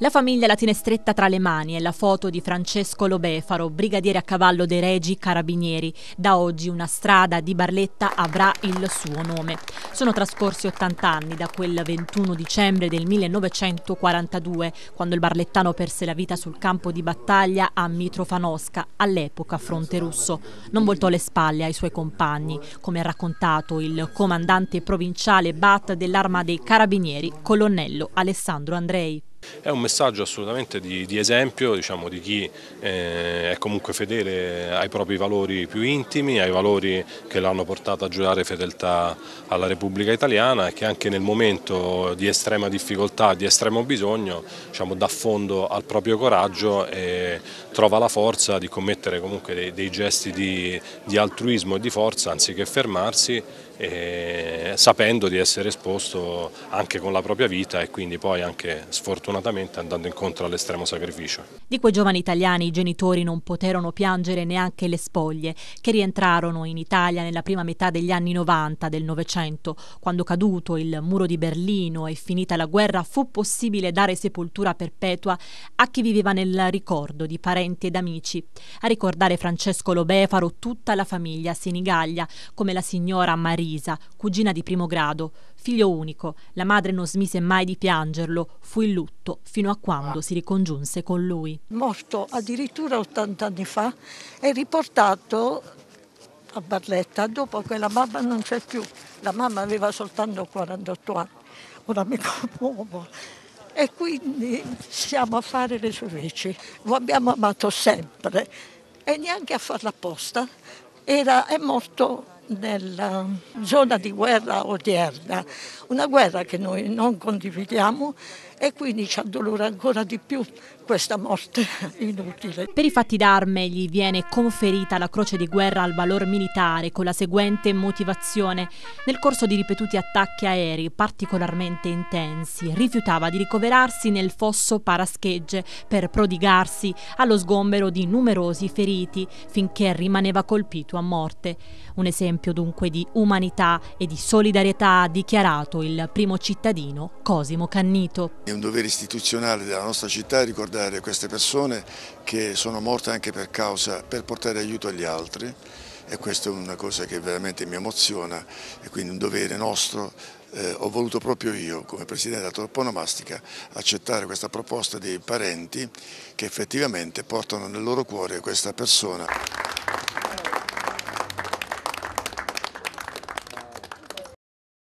La famiglia la tiene stretta tra le mani è la foto di Francesco Lobefaro, brigadiere a cavallo dei Regi Carabinieri. Da oggi una strada di Barletta avrà il suo nome. Sono trascorsi 80 anni da quel 21 dicembre del 1942, quando il barlettano perse la vita sul campo di battaglia a Mitrofanosca, all'epoca fronte russo. Non voltò le spalle ai suoi compagni, come ha raccontato il comandante provinciale BAT dell'Arma dei Carabinieri, colonnello Alessandro Andrei. È un messaggio assolutamente di, di esempio diciamo, di chi eh, è comunque fedele ai propri valori più intimi, ai valori che l'hanno portato a giurare fedeltà alla Repubblica Italiana e che anche nel momento di estrema difficoltà, di estremo bisogno, diciamo, dà fondo al proprio coraggio e trova la forza di commettere comunque dei, dei gesti di, di altruismo e di forza anziché fermarsi sapendo di essere esposto anche con la propria vita e quindi poi anche sfortunatamente andando incontro all'estremo sacrificio. Di quei giovani italiani i genitori non poterono piangere neanche le spoglie che rientrarono in Italia nella prima metà degli anni 90 del Novecento, quando caduto il muro di Berlino e finita la guerra fu possibile dare sepoltura perpetua a chi viveva nel ricordo di parenti ed amici. A ricordare Francesco Lobefaro tutta la famiglia Sinigaglia, come la signora Marisa, cugina di primo grado, figlio unico. La madre non smise mai di piangerlo, fu in lutto fino a quando si ricongiunse con lui. Morto addirittura 80 anni fa è riportato a Barletta dopo che la mamma non c'è più. La mamma aveva soltanto 48 anni. Ora mi commuovo e quindi siamo a fare le sue veci. Lo abbiamo amato sempre e neanche a farla apposta. Era, è morto nella zona di guerra odierna, una guerra che noi non condividiamo e quindi ci addolora ancora di più questa morte inutile. Per i fatti d'arme gli viene conferita la croce di guerra al valor militare con la seguente motivazione. Nel corso di ripetuti attacchi aerei particolarmente intensi rifiutava di ricoverarsi nel fosso Paraschegge per prodigarsi allo sgombero di numerosi feriti finché rimaneva colpito a morte. Un esempio dunque di umanità e di solidarietà ha dichiarato il primo cittadino Cosimo Cannito. È un dovere istituzionale della nostra città ricordare queste persone che sono morte anche per causa, per portare aiuto agli altri e questa è una cosa che veramente mi emoziona e quindi un dovere nostro. Eh, ho voluto proprio io, come Presidente della Torponomastica, accettare questa proposta dei parenti che effettivamente portano nel loro cuore questa persona.